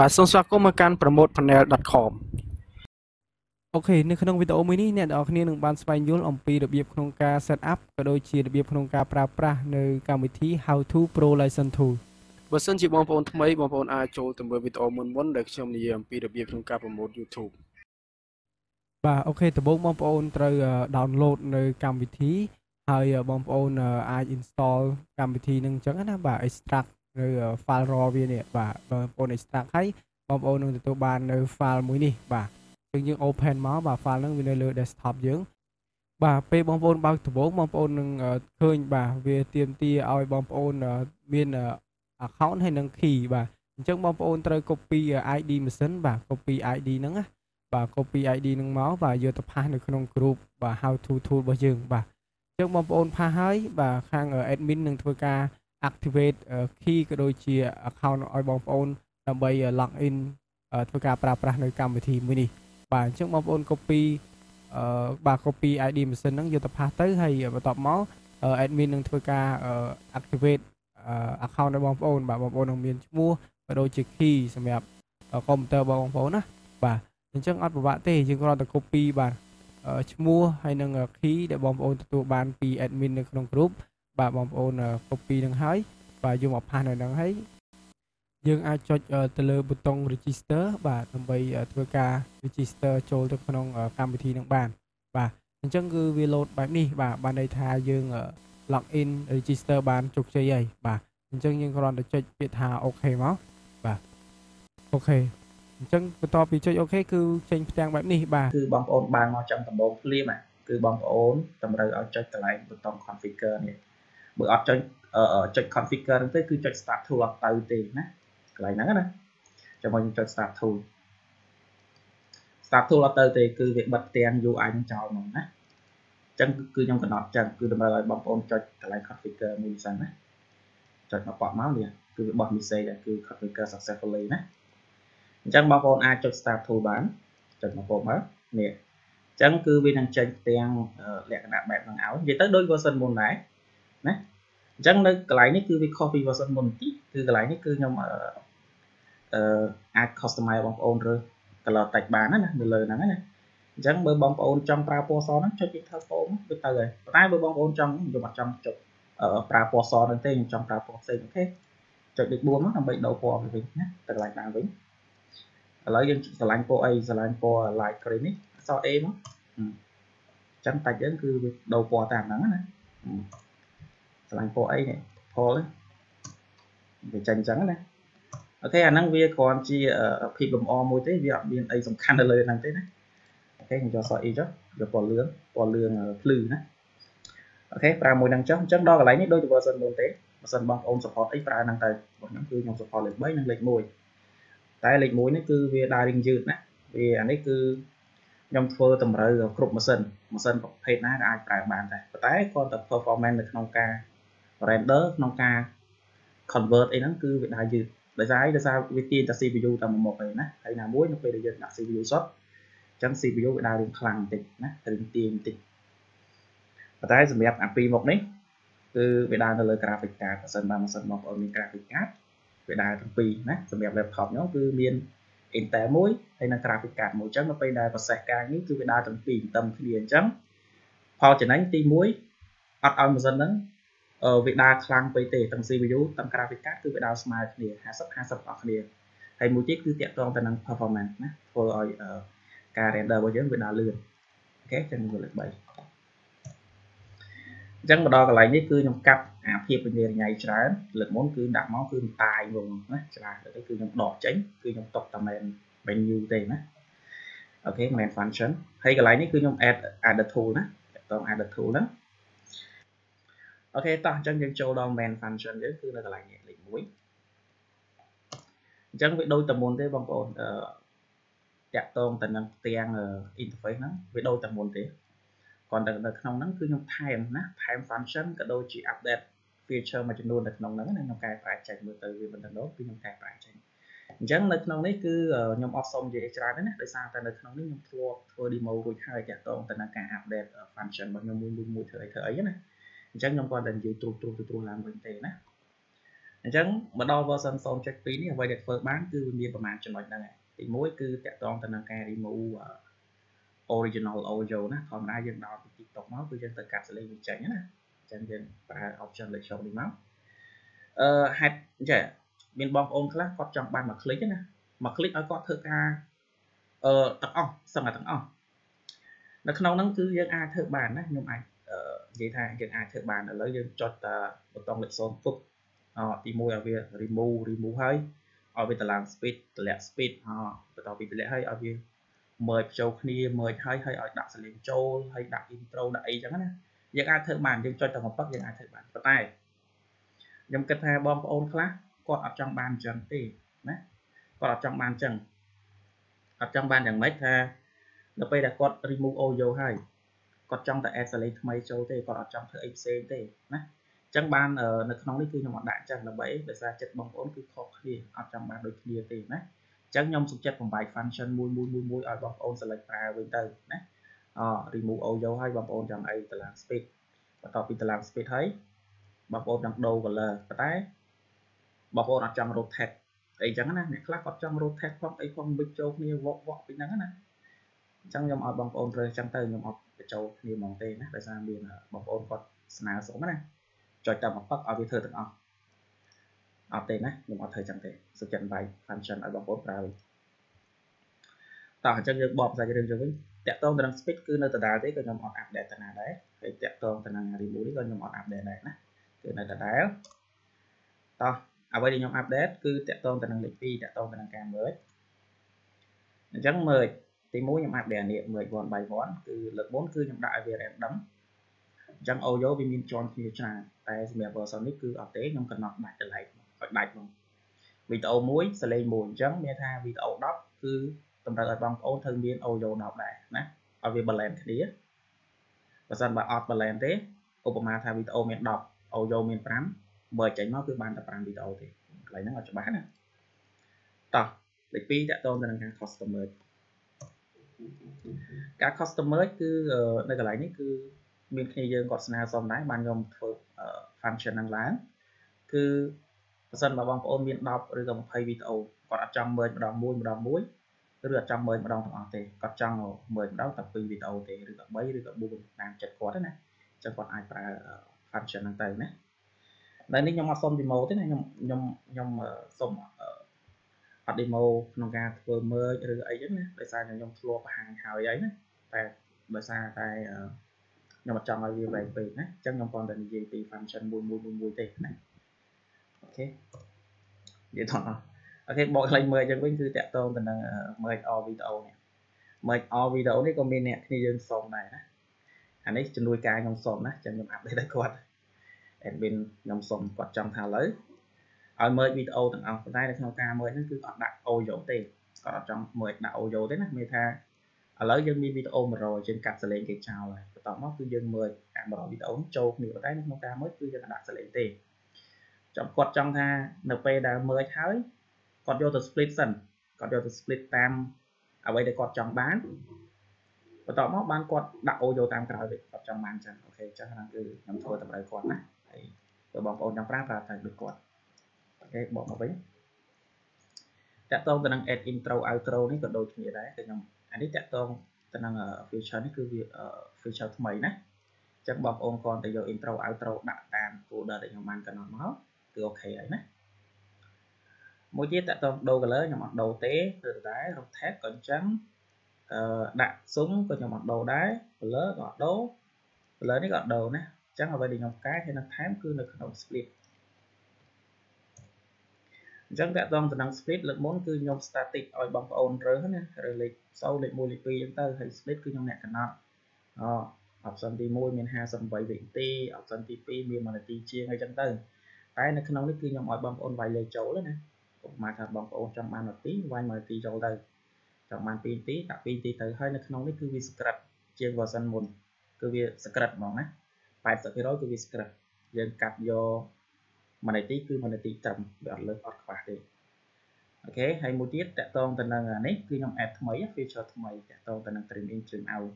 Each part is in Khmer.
បាទសូមស្វាគមន៍មកកាន់ promotepanel.com អូខេនៅក្នុងវីដេអូមួយនេះអ្នកនរគ្នានឹងបានស្វែងយល់អំពីរបៀបក្នុងការ set up ក៏ដូចជារបៀបក្នុងការប្រើប្រាស់នៅកម្មវិធី How to Pro License Tool បើសិនជាបងប្អូនថ្មីបងប្អូនអាចចូលទៅមើលវីដេអូមុនមុនដែលខ្ញុំនិយាយអំពីរបៀបក្នុងការ promote YouTube បាទអូខេដំបូងបងប្អូនត្រូវ download នៅកម្មវិធីហើយបងប្អូនអាច install កម្មវិធីនឹងអញ្ចឹងណាបាទ extract នៅ file raw វានេះបាទបងប្អូន extract ហើយបងប្អូននឹងទទួលបាននៅ file មួយនេះបាទយើងយើង open មកបាទ file ហ្នឹងវានៅលើ desktop យើងបាទពេលបងប្អូនបើកដំបូងបងប្អូននឹងឃើញបាទវាទាមទារឲ្យបងប្អូនមាន account ហើយនឹង key បាទអញ្ចឹងបងប្អូនត្រូវ copy ID ម៉ាស៊ីនបាទ copy ID ហ្នឹងណាបាទ copy ID ហ្នឹងមកបាទយកទៅផាសនៅក្នុង group បាទ how to tool របស់យើងបាទអញ្ចឹងបងប្អូនផាសហើយបាទខាង admin នឹងធ្វើការ activate key ក៏ដូចជា account ឲ្យបងប្អូនដើម្បី log in ធ្វើការប្រើប្រាស់នៅកម្មវិធីមួយនេះបាទអញ្ចឹងបងប្អូន copy អឺបាទ copy ID ម៉ាស៊ីនហ្នឹងយកទៅផាសទៅហើយបន្ទាប់មក admin នឹងធ្វើការ activate account របស់បងប្អូនបាទបងប្អូននឹងមានឈ្មោះក៏ដូចជា key សម្រាប់ computer បងប្អូនណាបាទអញ្ចឹងអត់ពិបាកទេយើងគ្រាន់តែ copy បាទឈ្មោះហើយនឹង key ដែលបងប្អូនទទួលបានពី admin នៅក្នុង group បាទបងប្អូន copy នឹងហើយបាទយកមកផាសនៅនឹងហើយយើងអាចចុចទៅលើប៊ូតុង register បាទដើម្បីធ្វើការ register ចូលទៅក្នុងកម្មវិធីនឹងបាន បាទអញ្ចឹងគឺវា load បែបនេះបាទបានន័យថាយើង log in register បានជោគជ័យហើយបាទអញ្ចឹងយើងគ្រាន់តែចុចពាក្យថា OK មកបាទអូខេអញ្ចឹងបន្ទាប់ពីចុច OK គឺចេញផ្ទាំងបែបនេះបាទគឺបងប្អូនបានមកចាំដំបូងភ្លាមគឺបងប្អូនតម្រូវឲ្យចុចកន្លែងប៊ូតុង configure នេះ បើអត់ចុចចុច configure ហ្នឹងទេគឺចុច start tool អត់ទៅទេណាកន្លែងហ្នឹងណាចាំមកខ្ញុំចុច start tool start tool អត់ទៅទេគឺវាបិទទាំង UI នឹងចោលហ្មងណាអញ្ចឹងគឺខ្ញុំកំណត់អញ្ចឹងគឺតម្រូវឲ្យបងប្អូនចុចកន្លែង configure មួយសិនណាចុចមកប៉ក់មកនេះគឺវាបោះ message គឺ configure successfully ណាអញ្ចឹងបងប្អូនអាចចុច start tool បានចុចមកពោមកនេះអញ្ចឹងគឺវានឹងចេញទាំងលក្ខណៈបែបហ្នឹងឲ្យនិយាយទៅដូច version មុនដែរ ណាអញ្ចឹងនៅកន្លែងនេះគឺវាខុសពី version មុនបន្តិចគឺកន្លែងនេះគឺខ្ញុំអឺអាច customize បងប្អូនរើស color text បានណានៅលើហ្នឹងណាអញ្ចឹងបើបងប្អូនចង់ប្រើពណ៌សហ្នឹងចុចវាធ្វើហ្វូមវាទៅហើយប៉ុន្តែបើបងប្អូនចង់ខ្ញុំអត់ចង់ចុចប្រើពណ៌សហ្នឹងទេខ្ញុំចង់ប្រើពណ៌ផ្សេង okay ចុចលេខ4មកដើម្បីដូរពណ៌ទៅវិញណាទៅកន្លែងដើមវិញឥឡូវយើងឆ្លាញ់ពណ៌អីឆ្លាញ់ពណ៌ light green នេះអក្សរ A មកអញ្ចឹងតាច់យើងគឺវាដូរពណ៌តាមហ្នឹងណា ឆ្លាញ់ពណ៌អីនេះ purple វាចេញអញ្ចឹងណា okay អាហ្នឹងវាគ្រាន់ជាភាពលម្អមួយទេវាអត់មានអីសំខាន់នៅលើហ្នឹងទេណា okay ខ្ញុំយកសអ៊ីចយកពណ៌លឿងពណ៌លឿងភ្លឺណាអូខេប្រើមួយហ្នឹងចុះអញ្ចឹងដល់កន្លែងនេះដូចទៅ version មុនទេបើសិនបងប្អូន support អីប្រើហ្នឹងទៅបងខ្ញុំគឺខ្ញុំ support លេខ3និងលេខ1តែលេខ1នេះគឺវាដើររៀងយឺតណាវាអានេះគឺខ្ញុំធ្វើតម្រូវគ្រប់ម៉ាស៊ីនម៉ាស៊ីនប្រភេទណាក៏អាចប្រើបានដែរប៉ុន្តែគាត់តែ performance នៅក្នុងការ render ក្នុងការ convert អីហ្នឹងគឺវាដើរយឺតដោយសារដោយសារវាទាញតែ CPU តែមួយមុខឯណាហើយណាមួយនៅពេលដែលយើងដាក់ CPU សុទ្ធអញ្ចឹង CPU វាដើររៀងខ្លាំងបន្តិចណារៀងទាញបន្តិចប៉ុន្តែសម្រាប់អាពីរមុខនេះគឺវាដើរនៅលើ graphic card បើសិនបើម៉ាស៊ីនបងប្អូនមាន graphic card វាដើរទាំងពីរណាសម្រាប់ laptop ខ្ញុំគឺមាន Intel មួយហើយនិង graphic card មួយអញ្ចឹងនៅពេលដែល process ការនេះគឺវាដើរទាំងពីរតឹមគ្នាអញ្ចឹងផលចំណេញទី1អត់ឲ្យម៉ាស៊ីនហ្នឹង វាដើរខ្លាំងពេកទេទាំង CPU ទាំង graphic card គឺវាដើរស្មើគ្នា50 50អស់គ្នាហើយមួយទៀតគឺតាក់ទងទៅនឹង performance ណាធ្វើឲ្យការ render របស់យើងវាដើរលឿន okay ចឹងវាលើក3អញ្ចឹងមកដល់កន្លែងនេះគឺខ្ញុំកាត់អាភាពវិញ្ញាណញ៉ៃច្រើនលើកមុនគឺដាក់មកគឺតាយហ្មងណាច្រើនទៅគឺខ្ញុំដកចេញគឺខ្ញុំទុកតែ main menu ទេណា okay main function ហើយកន្លែងនេះគឺខ្ញុំ add add tool ណាតតង add tool ហ្នឹង okay តោះអញ្ចឹងយើងចូលដល់ main function យើងគឺនៅកន្លែងនេះលេខ1អញ្ចឹងវាដូចតែមុនទេបងប្អូនអឺតាក់ទងទៅនឹងផ្ទាំង interface ហ្នឹងវាដូចតែមុនទេគាត់នៅនៅក្នុងហ្នឹងគឺខ្ញុំថែមណាថែម function ក៏ដូចជា update feature មួយចំនួននៅក្នុងហ្នឹងខ្ញុំកែប្រែចេញមើលទៅវាមិនដឹងដូចគឺខ្ញុំកែប្រែចេញអញ្ចឹងនៅក្នុងនេះគឺខ្ញុំអត់សុំនិយាយច្រើនទេណាដោយសារតែនៅក្នុងនេះខ្ញុំធ្លាប់ធ្វើ demo រួចហើយតាក់ទងទៅនឹងការ update function របស់ខ្ញុំមួយមួយធ្វើអីធ្វើអីណា អញ្ចឹងខ្ញុំគាត់តែនិយាយត្រួសត្រួសទៅត្រួសឡើងវិញទេណាអ អញ្ចឹងមកដល់ version 0.2នេះអ្វីដែលធ្វើបានគឺវាមានប្រមាណចំណុចហ្នឹងឯងទី1គឺតាក់ទងទៅនឹងការ remove original audio ណាធម្មតាយើងដោតពី TikTok មកគឺយើងទៅកាត់សលេងវាចេញណាអញ្ចឹងយើងប្រើ option លេខចូលនេះមកអឺហេតុចេះមានបងប្អូនខ្លះគាត់ចង់បានមួយคลิกណាមួយคลิกឲ្យគាត់ធ្វើការអឺទាំងអស់សឹងតែទាំងអស់នៅក្នុងហ្នឹងគឺយើងអាចធ្វើបានណាខ្ញុំអាច និយាយថាយើងអាចធ្វើបានឥឡូវយើងចុចតាប៊ូតុងលេខ0ពុកអទី1ឲ្យវា remove remove ហើយឲ្យវាតម្លើង speed តម្លាក់ speed អបន្តពីតម្លាក់ហើយឲ្យវា merge ចូលគ្នា merge ហើយហើយឲ្យដាក់សលេងចូលហើយដាក់ intro ដាក់អីចឹងណាយើងអាចធ្វើបានយើងចុចតែមួយពឹកយើងអាចធ្វើបានប៉ុន្តែខ្ញុំគិតថាបងប្អូនខ្លះគាត់អត់ចង់បានអញ្ចឹងទេណាគាត់អត់ចង់បានអញ្ចឹងអត់ចង់បានយ៉ាងម៉េចថានៅពេលដែលគាត់ remove audio ហើយ គាត់ចង់តែ add សលេងថ្មីចូលទេគាត់អត់ចង់ធ្វើអីផ្សេងទេណាអញ្ចឹងបាននៅក្នុងនេះគឺខ្ញុំអត់ដាក់អញ្ចឹងដើម្បីដោយសារចិត្តបងប្អូនគឺខុសគ្នាអត់ចង់បានដូចគ្នាទេណាអញ្ចឹងខ្ញុំសុខចិត្តបំបែក function មួយមួយមួយមួយឲ្យបងប្អូន select ប្រើវិញទៅណាអ remove audio ឲ្យបងប្អូនចង់អីតម្លើង speed បន្ទាប់ពីតម្លើង speed ហើយបងប្អូនចង់ដូរ color ប៉ុន្តែបងប្អូនអត់ចង់ rotate អីចឹងណាអ្នកខ្លះគាត់ចង់ rotate ផងអីផងវិចចូលគ្នាវក់វក់ពីហ្នឹងណាអញ្ចឹងខ្ញុំឲ្យបងប្អូនរើសអញ្ចឹងទៅខ្ញុំអត់ បញ្ចូលគ្នាហ្មងទេណាដោយសារមានបងប្អូនគាត់ស្នើសុំណាចុចតែមកពឹកឲ្យវាធ្វើទាំងអស់អត់ទេណាខ្ញុំអត់ធ្វើចឹងទេសុខចិត្តបាយ function ឲ្យបងប្អូនប្រើវិញតោះអញ្ចឹងយើងបបសាច់រឿងទៅវិញតាក់ទងទៅនឹង speed គឺនៅដដែលទេក៏ខ្ញុំអត់ update ទៅណាដែរហើយតាក់ទងទៅនឹង remove នេះក៏ខ្ញុំអត់ update ដែរណាគឺនៅដដែលតោះអ្វីដែលខ្ញុំ update គឺតាក់ទងទៅនឹងលេខ2តាក់ទងទៅនឹងការ merge អញ្ចឹង merge ទី1ខ្ញុំ update នេះ merge one by one គឺលើកមុនគឺខ្ញុំដាក់ឲ្យវា random អញ្ចឹង audio វាមានជាន់គ្នាច្រើនតែសម្រាប់ version នេះគឺអត់ទេខ្ញុំកំណត់ដាច់តម្លៃឲ្យដាច់មកវីដេអូមួយសលេងមួយអញ្ចឹងមានថាវីដេអូ10គឺតម្រូវឲ្យបងប្អូនត្រូវមាន audio 10ដែរណាឲ្យវា balance គ្នាបើសិនបើអត់ balance ទេឧបមាថាវីដេអូមាន10 audio មាន5បើចេញមកគឺបានតែ5វីដេអូទេកន្លែងហ្នឹងអត់ច្បាស់ណាតោះលេខ2តកតងទៅនឹងការ customer ការ customer គឺនៅកន្លែងនេះគឺមានគ្នាយើងគាត់ស្នើសុំដែរបានខ្ញុំធ្វើ function ហ្នឹងឡើងគឺបើសិនបើបងប្អូនមាន10ឬក៏20វីដេអូគាត់អត់ចង់មើលម្ដងមួយម្ដងមួយឬអត់ចង់មើលម្ដងទាំងអស់ទេគាត់ចង់មើលម្ដងតែ2វីដេអូទេឬក៏3ឬក៏4តាមចិត្តគាត់ណាអញ្ចឹងគាត់អាចប្រើ function ហ្នឹងទៅណានៅនេះខ្ញុំអត់សុំ demo ទេណាខ្ញុំខ្ញុំខ្ញុំសុំ អត់ demo ក្នុងការធ្វើ merge ឬអីចឹងណាដោយសារខ្ញុំធ្លាប់បង្ហាញហើយហើយណាតែដោយសារតែខ្ញុំអត់ចង់ឲ្យវាវែងពេកណាអញ្ចឹងខ្ញុំគ្រាន់តែនិយាយពី function មួយមួយមួយទេណាអូខេនិយាយថតអស់អូខេបកខ្លី merge ចឹងវិញគឺតាក់ទងទៅនឹង merge all video នេះ merge all video នេះក៏មានអ្នកគ្នាយើងសុំដែរណាអានេះជំនួយការខ្ញុំសុំណាចឹងខ្ញុំអាប់ដេតឲ្យគាត់ admin ខ្ញុំសុំគាត់ចង់ថាឥឡូវ ឲ្យ merge វីដេអូទាំងអស់ប៉ុន្តែនៅក្នុងការ merge ហ្នឹងគឺអត់ដាក់ audio ទេគាត់អត់ចង់ merge ដាក់ audio ទេណាមានថាឥឡូវយើងមានវីដេអូ100យើងកាត់សលេងគេចោលហើយបន្ទាប់មកគឺយើង merge អា100វីដេអូចូលគ្នាប៉ុន្តែនៅក្នុងការ merge គឺយើងអត់ដាក់សលេងទេចាំគាត់ចង់ថានៅពេលដែល merge ហើយគាត់យកទៅ split សិនគាត់យកទៅ split តាមអ្វីដែលគាត់ចង់បានបន្ទាប់មកបានគាត់ដាក់ audio តាមក្រោយវិញគាត់ចង់បានចឹងអូខេចឹងហ្នឹងគឺខ្ញុំធ្វើតម្រូវគាត់ណាហើយបើបងប្អូនចង់ប្រើប្រើតែដូចគាត់ អូខេបកមកវិញតាក់ទងទៅនឹង add intro outro នេះក៏ដូចគ្នាដែរគឺខ្ញុំអានេះតាក់ទងទៅនឹង feature នេះគឺវា feature ថ្មីណាអញ្ចឹងបងប្អូនគ្រាន់តែយក intro outro ដាក់តាម folder ដែលខ្ញុំបានកំណត់មកគឺអូខេហើយណាមួយទៀតតាក់ទងដូរ color ខ្ញុំអត់ដូរទេគឺដែរ rotate ក៏អញ្ចឹងអឺដាក់ zoom ក៏ខ្ញុំអត់ដូរដែរ color ក៏អត់ដូរ color នេះក៏អត់ដូរណាអញ្ចឹងអ្វីដែលខ្ញុំកែហើយនឹងថែមគឺនៅក្នុង split អញ្ចឹងតកតងទៅនឹង split លើកមុនគឺខ្ញុំ static ឲ្យបងប្អូនរើសណារើសលេខ0លេខ1លេខ2អញ្ចឹងទៅហើយ split គឺខ្ញុំអ្នកកំណត់អ option ទី1មាន58វិនាទី option ទី2មាន1នាទីជាងអីចឹងទៅតែនៅក្នុងនេះគឺខ្ញុំឲ្យបងប្អូនវាយលេខចូលណាឧបមាថាបងប្អូនចង់បាននាទីវាយ1នាទីចូលទៅចង់បាន2នាទីដាក់2នាទីទៅហើយនៅក្នុងនេះគឺវា script ជាង version មុនគឺវា script ហ្មងណា80%គឺវា script យើងកាត់យក 1នាទីគឺ1នាទីត្រឹមវាអត់លើសអត់ខ្វះទេអូខេហើយមួយទៀតតកតងទៅនឹងនេះគឺខ្ញុំ add ថ្មី feature ថ្មីតកតងទៅនឹង trim in trim out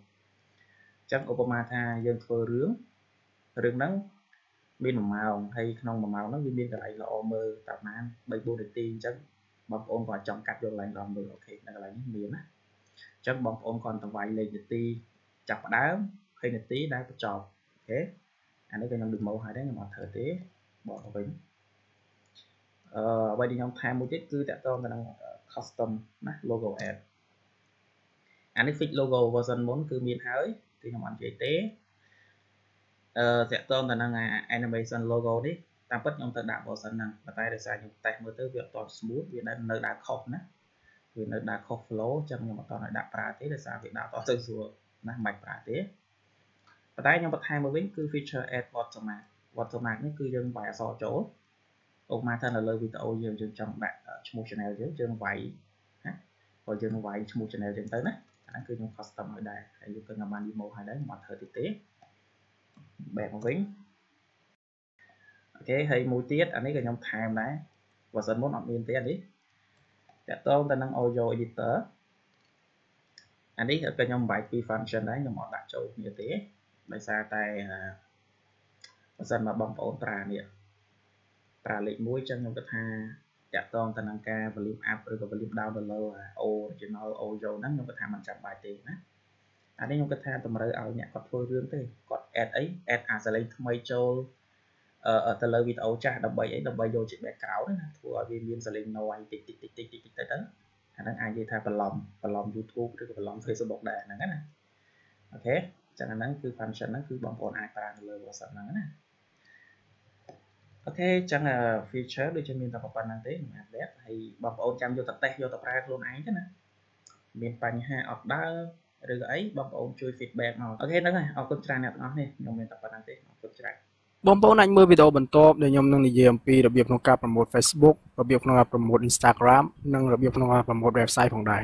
អញ្ចឹងឧបមាថាយើងធ្វើរឿងរឿងហ្នឹងមាន1ម៉ោងហើយក្នុង1ម៉ោងហ្នឹងវាមានកន្លែងល្អមើលតាប្រហែល3 4នាទីអញ្ចឹងបងប្អូនគាត់ចង់កាត់យកកន្លែងល្អមើល okay នៅកន្លែងនេះមានណាអញ្ចឹងបងប្អូនគាត់ទៅវាយលេខនាទីចាប់ផ្ដើម20នាទីដែលបញ្ចប់ okay អានេះខ្ញុំ demo ហើយដែរខ្ញុំអត់ធ្វើទេ បកទៅវិញអឺអ្វីដែលខ្ញុំថែមមួយទៀតគឺតាក់ទងទៅនឹង custom ណា logo ad អានេះ fix logo version មុនគឺមានហើយគឺខ្ញុំអត់និយាយទេអឺតកតងទៅនឹង animation logo នេះតាមពិតខ្ញុំទៅដាក់ version ហ្នឹងប៉ុន្តែដោយសារខ្ញុំតេស្តមើលទៅវាអត់ទាន់ smooth វានៅនៅដាក់ខុសណាវានៅដាក់ខុស flow អញ្ចឹងខ្ញុំអត់ទាន់ឲ្យដាក់ប្រើទេដោយសារវាដាក់អត់ទៅស្រួលណាមិនបាច់ប្រើទេប៉ុន្តែខ្ញុំបន្ថែមមកវិញគឺ feature add watermark watermark នេះគឺយើងវាយអក្សរចូលឧបមាថានៅលើវីដេអូយើងយើងចង់ដាក់ឈ្មោះ channel យើងយើងវាយណាបើយើងវាយឈ្មោះ channel យើងទៅណាអាហ្នឹងគឺខ្ញុំ custom ឲ្យដែរហើយយើងក៏ខ្ញុំបាន demo ឲ្យដែរខ្ញុំអត់ធ្វើទៀតទេបែបមកវិញអូខេហើយមួយទៀតអានេះក៏ខ្ញុំថែមដែរបើសិនមុនអត់មានទេអានេះតកតងទៅនឹង audio editor អានេះក៏ខ្ញុំបែកពី function ដែរខ្ញុំអត់ដាក់ចូលគ្នាទេដោយសារតែ បើសិនមកបងប្អូនប្រើនេះប្រើលេខ1អញ្ចឹងខ្ញុំគិតថាតាក់ទងទៅនឹងការ volume up ឬក៏ volume down ទៅលើ original audio ហ្នឹងខ្ញុំគិតថាมันចាំបាច់ទេណាអានេះខ្ញុំគិតថាតម្រូវឲ្យអ្នកគាត់ធ្វើរឿងទេគាត់ add អី add អាសលេងថ្មីចូលអឺទៅលើវីដេអូចាស់ដើម្បីអីដើម្បីយកជា background ណាធ្វើឲ្យវាមានសលេង noise តិចតិចតិចតិចតិចតិចទៅអាហ្នឹងអាចនិយាយថាបន្លំបន្លំ YouTube ឬក៏បន្លំ Facebook ដែរហ្នឹងណាokay ចឹងអាហ្នឹងគឺ function ហ្នឹងគឺបងប្អូនអាចប្រើនៅលើ browser ហ្នឹងណា okay ចឹង feature ដូចជាមានតែប៉ុណ្ណឹងទេខ្ញុំ update ហើយបងប្អូនចាំយកទៅ test យកទៅប្រើខ្លួនឯងទៅណាមានបញ្ហាអត់ដើរឬក៏អីបងប្អូនជួយ feedback មក okay ហ្នឹងហើយអរគុណច្រើនអ្នកទាំងអស់នេះខ្ញុំមានតែប៉ុណ្ណឹងទេអរគុណច្រើនបងប្អូនអាចមើលវីដេអូបន្ទាប់ដែលខ្ញុំនឹងនិយាយអំពីរបៀបក្នុងការ promote Facebook របៀបក្នុងការ promote Instagram និងរបៀបក្នុងការ promote website ផងដែរ